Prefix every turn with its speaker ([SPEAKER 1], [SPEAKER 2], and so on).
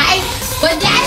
[SPEAKER 1] right? But that